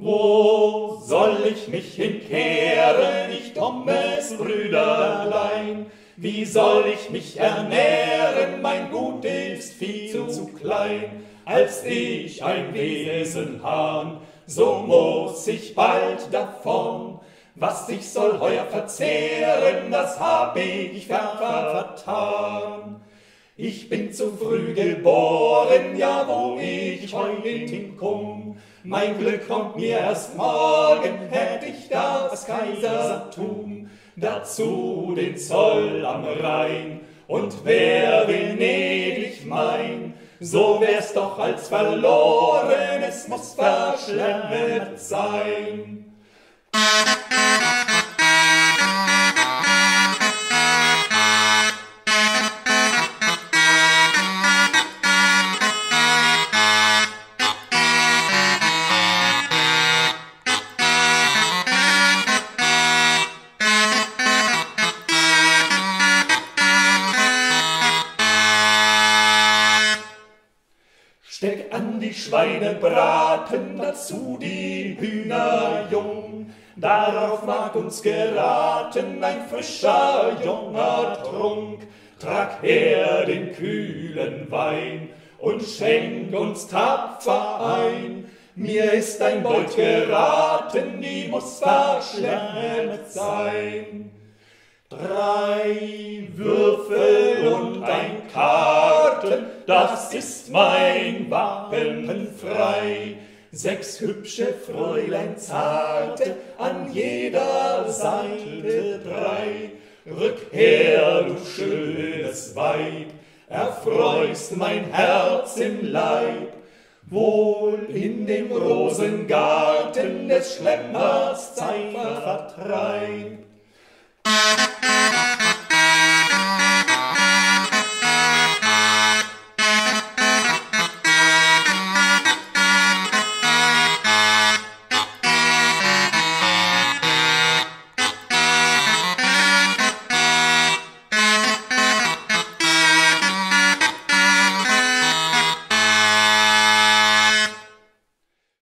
Wo soll ich mich hinkehren, ich dummes Brüderlein? Wie soll ich mich ernähren, mein Gut ist viel zu klein, als ich ein Wesen hahn, so muss ich bald davon. Was ich soll heuer verzehren, das hab ich vertan. Ich bin zu früh geboren, ja, wo ich heut hinkomm. Mein Glück kommt mir erst morgen, hätt ich das Kaisertum. Dazu den Zoll am Rhein und wer Venedig mein, so wär's doch als verloren, es muss verschlemmet sein. Steck an die Schweine braten, dazu die Hühner jung. Darauf mag uns geraten ein frischer, junger Trunk. Trag her den kühlen Wein und schenk uns tapfer ein. Mir ist ein Beut geraten, die muss verschlemmet sein. Drei Würfel und das ist mein Wappen frei. Sechs hübsche Fräulein zarte, an jeder Seite drei. Rück her, du schönes Weib, erfreust mein Herz im Leib. Wohl in dem Rosengarten des Schlemmers Zeit vertreibt.